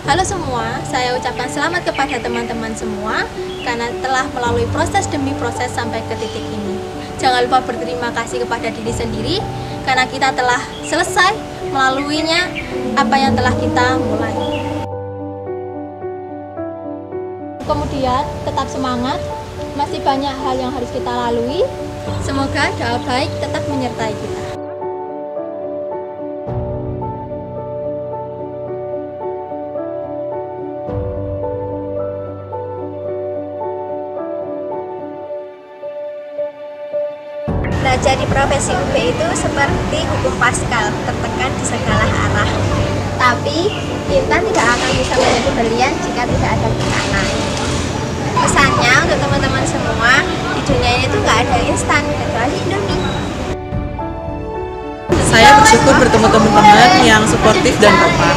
Halo semua, saya ucapkan selamat kepada teman-teman semua karena telah melalui proses demi proses sampai ke titik ini. Jangan lupa berterima kasih kepada diri sendiri karena kita telah selesai melaluinya apa yang telah kita mulai. Kemudian tetap semangat, masih banyak hal yang harus kita lalui. Semoga doa baik tetap menyertai kita. Belajar di profesi UB itu seperti hukum Pascal, tertekan di segala arah. Tapi kita tidak akan bisa menjadi berlian jika tidak ada tekanan. Pesannya untuk teman-teman semua, di dunia ini tuh nggak ada instan kecuali Indomie. Saya bersyukur bertemu teman-teman yang suportif dan kompak.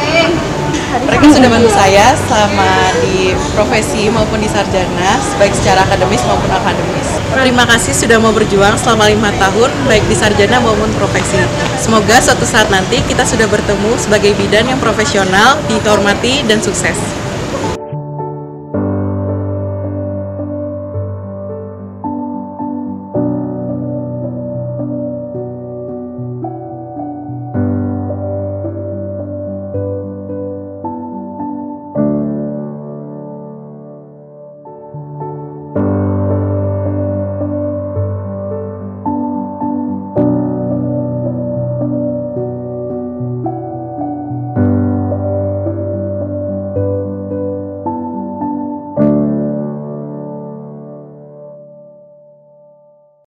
Mereka sudah bantu saya selama di profesi maupun di sarjana, baik secara akademis maupun akademis. Terima kasih sudah mau berjuang selama lima tahun, baik di sarjana maupun profesi. Semoga suatu saat nanti kita sudah bertemu sebagai bidan yang profesional, dihormati, dan sukses.